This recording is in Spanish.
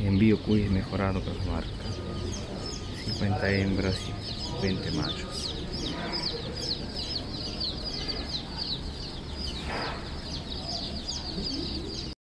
Envío cuy mejorado Cajamarca. 50 hembras y 20 machos.